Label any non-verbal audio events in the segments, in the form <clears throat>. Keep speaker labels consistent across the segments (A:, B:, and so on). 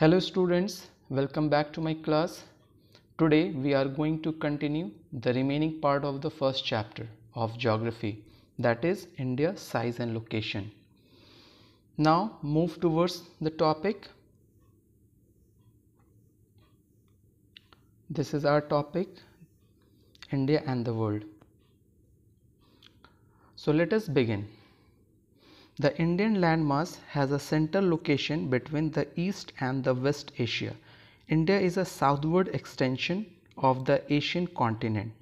A: Hello students, welcome back to my class. Today we are going to continue the remaining part of the first chapter of geography that is India size and location. Now move towards the topic. This is our topic India and the world. So let us begin. The Indian landmass has a central location between the East and the West Asia. India is a southward extension of the Asian continent.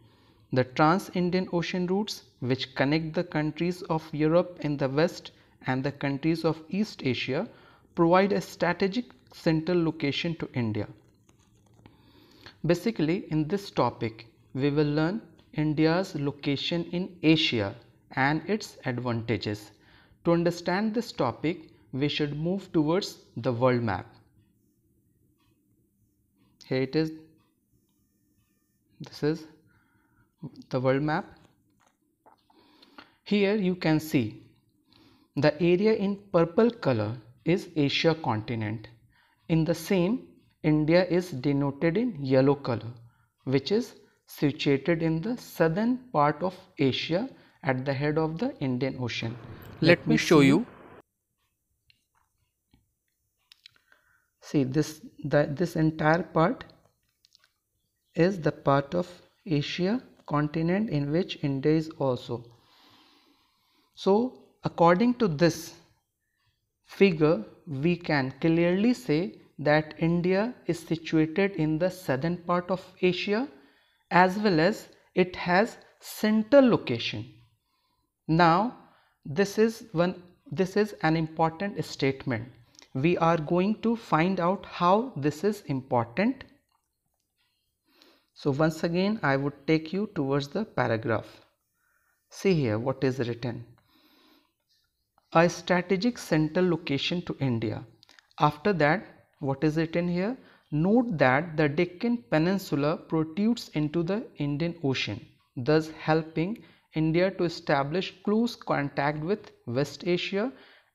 A: The trans-Indian ocean routes which connect the countries of Europe in the west and the countries of East Asia provide a strategic central location to India. Basically in this topic we will learn India's location in Asia and its advantages. To understand this topic, we should move towards the world map. Here it is. This is the world map. Here you can see the area in purple color is Asia continent. In the same, India is denoted in yellow color, which is situated in the southern part of Asia at the head of the Indian Ocean. Let, me show you. See this the, this entire part is the part of Asia continent in which India is also. So according to this figure we can clearly say that India is situated in the southern part of Asia as well as it has central location. Now this is one this is an important statement. We are going to find out how this is important. So once again i would take you towards the paragraph. See here what is written. A strategic central location to india. After that what is written here? Note that the deccan peninsula protrudes into the indian ocean thus helping India to establish close contact with West Asia,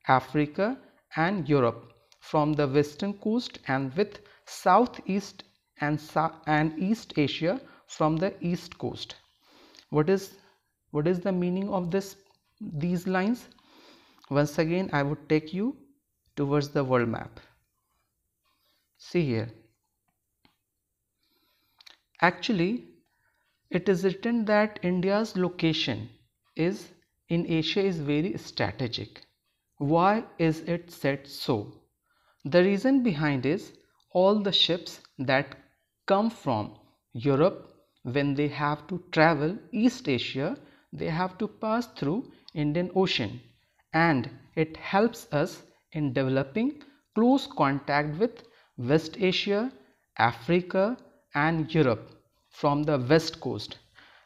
A: Africa and Europe from the western coast and with Southeast and, and East Asia from the east coast. What is what is the meaning of this these lines? Once again I would take you towards the world map. See here. Actually it is written that India's location is in Asia is very strategic. Why is it said so? The reason behind is all the ships that come from Europe when they have to travel East Asia they have to pass through Indian Ocean and it helps us in developing close contact with West Asia, Africa and Europe from the west coast.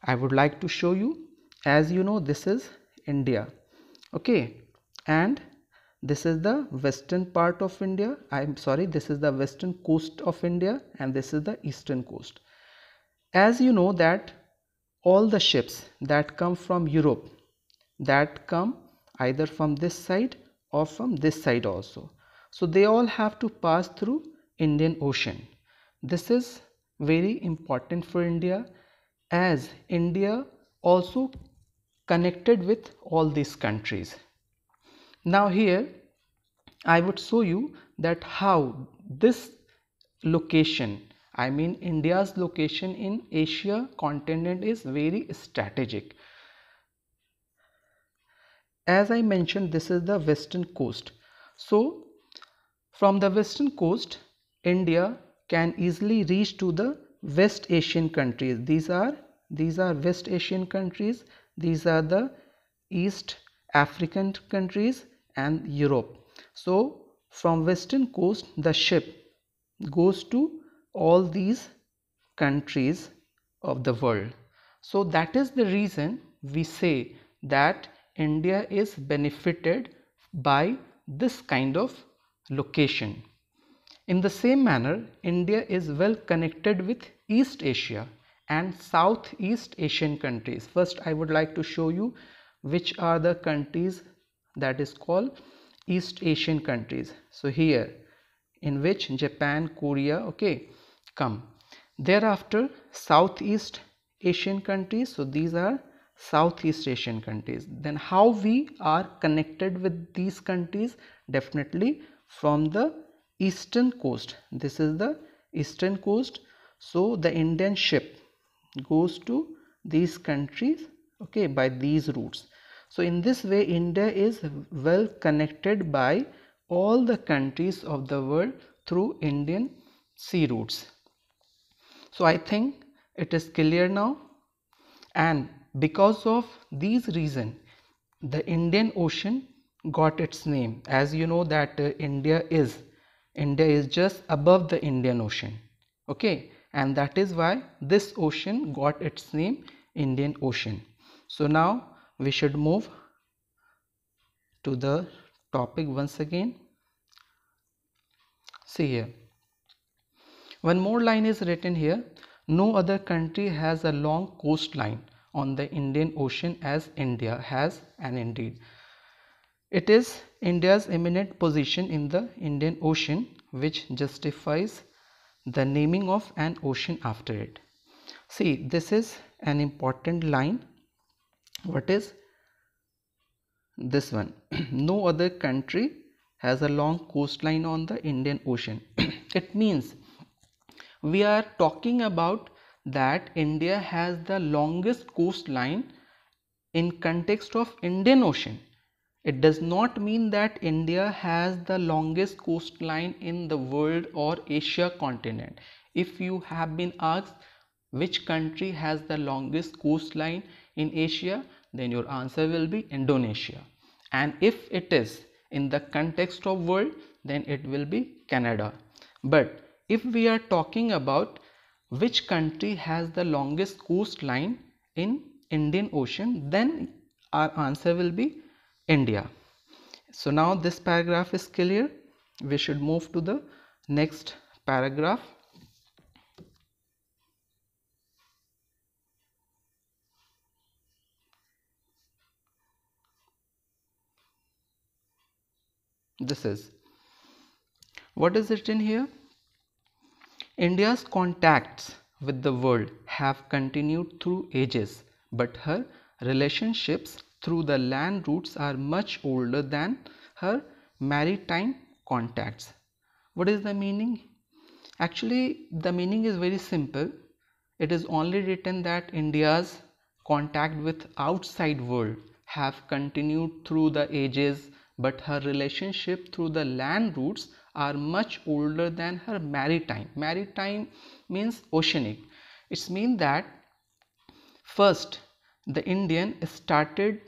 A: I would like to show you as you know this is india okay? And this is the western part of india. I'm sorry this is the western coast of india and this is the eastern coast. As you know that all the ships that come from europe that come either from this side or from this side also. So they all have to pass through indian ocean. This is very important for India as India also connected with all these countries. Now here I would show you that how this location I mean India's location in Asia continent is very strategic. As I mentioned this is the western coast. So from the western coast India can easily reach to the West Asian countries. These are these are West Asian countries. These are the East African countries and Europe. So from western coast the ship goes to all these countries of the world. So that is the reason we say that India is benefited by this kind of location. In the same manner, India is well connected with East Asia and Southeast Asian countries. First, I would like to show you which are the countries that is called East Asian countries. So here, in which Japan, Korea, okay, come. Thereafter, Southeast Asian countries. So these are Southeast Asian countries. Then how we are connected with these countries? Definitely from the eastern coast. This is the eastern coast. So the Indian ship goes to these countries okay by these routes. So in this way India is well connected by all the countries of the world through Indian sea routes. So I think it is clear now and because of these reason the Indian Ocean got its name as you know that uh, India is India is just above the Indian Ocean okay and that is why this ocean got its name Indian Ocean. So now we should move to the topic once again. See here. One more line is written here. No other country has a long coastline on the Indian Ocean as India has and indeed. It is India's eminent position in the Indian Ocean which justifies the naming of an ocean after it. See, this is an important line. What is this one? <clears throat> no other country has a long coastline on the Indian Ocean. <clears throat> it means we are talking about that India has the longest coastline in context of Indian Ocean. It does not mean that India has the longest coastline in the world or Asia continent. If you have been asked which country has the longest coastline in Asia, then your answer will be Indonesia. And if it is in the context of world, then it will be Canada. But if we are talking about which country has the longest coastline in Indian Ocean then our answer will be India. So now this paragraph is clear we should move to the next paragraph. This is what is written here India's contacts with the world have continued through ages, but her relationships through the land routes are much older than her maritime contacts. What is the meaning? Actually, the meaning is very simple. It is only written that India's contact with outside world have continued through the ages, but her relationship through the land routes are much older than her maritime. Maritime means oceanic. It means that first the Indian started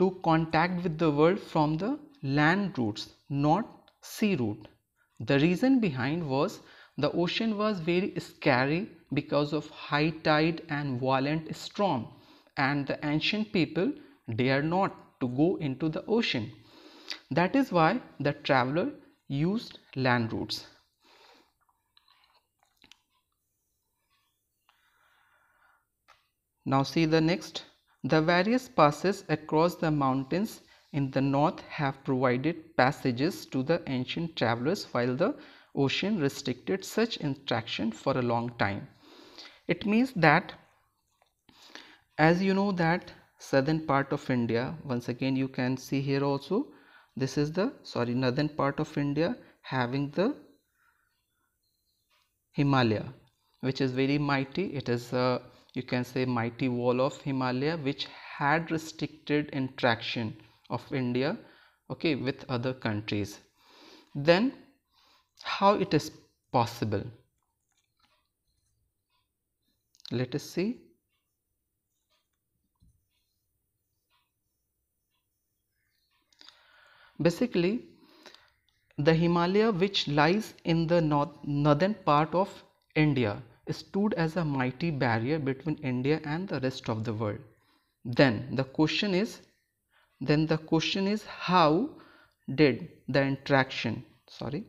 A: to contact with the world from the land routes, not sea route. The reason behind was the ocean was very scary because of high tide and violent storm and the ancient people dared not to go into the ocean. That is why the traveler used land routes. Now see the next. The various passes across the mountains in the north have provided passages to the ancient travelers while the ocean restricted such interaction for a long time. It means that as you know that southern part of India once again you can see here also this is the sorry northern part of India having the Himalaya which is very mighty it is a you can say mighty wall of Himalaya which had restricted interaction of India okay with other countries. Then how it is possible? Let us see. Basically, the Himalaya which lies in the north, northern part of India stood as a mighty barrier between India and the rest of the world. Then the question is then the question is how did the interaction sorry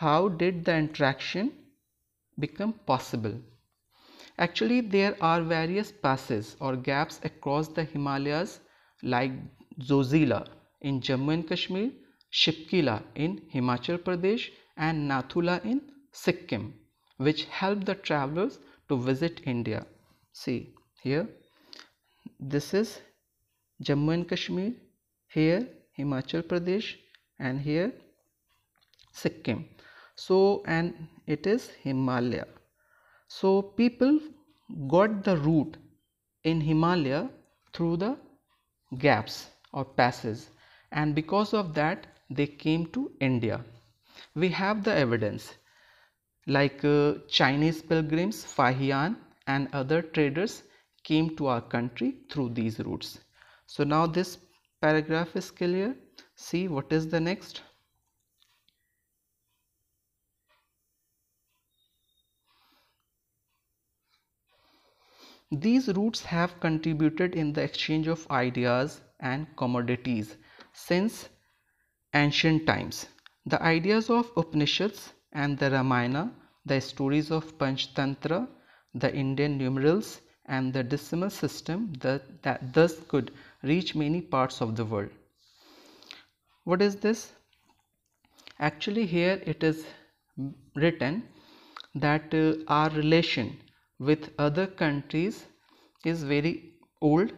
A: how did the interaction become possible actually there are various passes or gaps across the himalayas like zojila in Jammu and Kashmir, Shipkila in Himachal Pradesh and Nathula in Sikkim which helped the travelers to visit India. See here this is Jammu and Kashmir, here Himachal Pradesh and here Sikkim. So and it is Himalaya. So people got the route in Himalaya through the gaps or passes and because of that they came to India. We have the evidence like uh, Chinese pilgrims, Fahian and other traders came to our country through these routes. So now this paragraph is clear. See what is the next. These routes have contributed in the exchange of ideas and commodities since ancient times. The ideas of Upanishads and the Ramayana, the stories of Panchtantra, the Indian numerals and the decimal system that, that thus could reach many parts of the world. What is this? Actually here it is written that uh, our relation with other countries is very old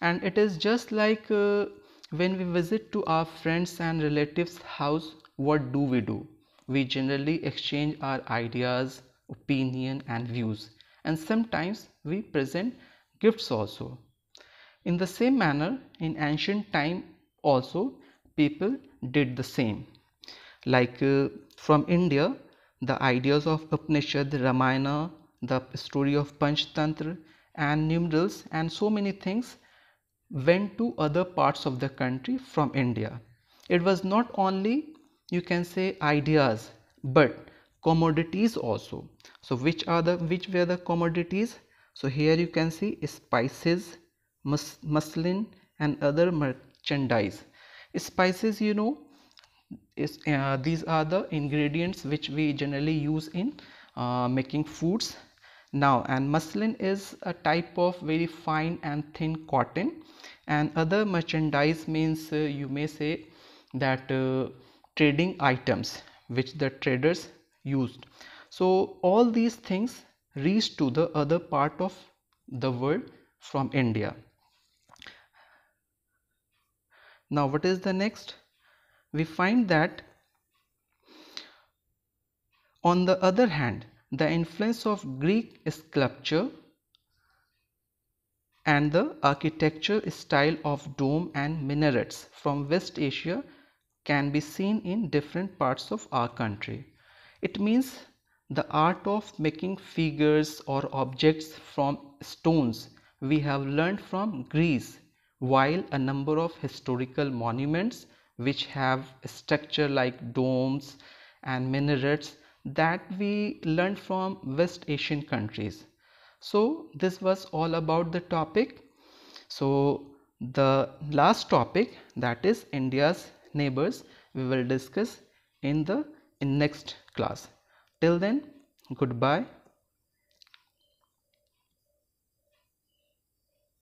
A: and it is just like uh, when we visit to our friends and relatives house what do we do we generally exchange our ideas opinion and views. And sometimes we present gifts also. In the same manner in ancient time also people did the same. Like uh, from india the ideas of upanishad ramayana the story of Panchtantra and numerals and so many things went to other parts of the country from India. It was not only you can say ideas but commodities also. So which are the which were the commodities? So here you can see spices, mus muslin and other merchandise. Spices you know is uh, these are the ingredients which we generally use in uh, making foods now and muslin is a type of very fine and thin cotton and other merchandise means uh, you may say that uh, trading items which the traders used. So all these things reached to the other part of the world from india. Now what is the next? We find that on the other hand the influence of Greek sculpture and the architecture style of dome and minarets from West Asia can be seen in different parts of our country. It means the art of making figures or objects from stones we have learned from Greece while a number of historical monuments which have structure like domes and minarets that we learned from West Asian countries. So this was all about the topic. So the last topic that is India's neighbors we will discuss in the in next class. Till then goodbye